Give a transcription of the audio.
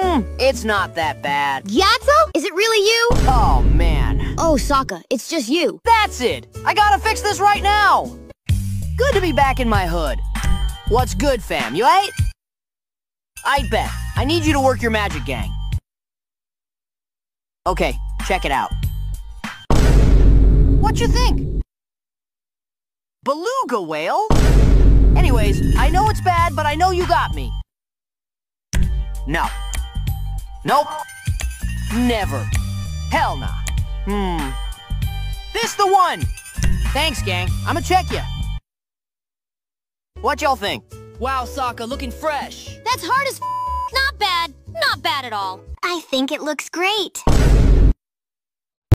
Hmm, it's not that bad. Gyatso? Is it really you? Oh, man. Oh, Sokka, it's just you. That's it! I gotta fix this right now! Good to be back in my hood. What's good, fam? You ain't? I bet. I need you to work your magic gang. Okay, check it out. What you think? Beluga whale? Anyways, I know it's bad, but I know you got me. No. Nope. Never. Hell nah. Hmm. This the one! Thanks, gang. I'ma check ya. What y'all think? Wow, Sokka, looking fresh. That's hard as f Not bad. Not bad at all. I think it looks great.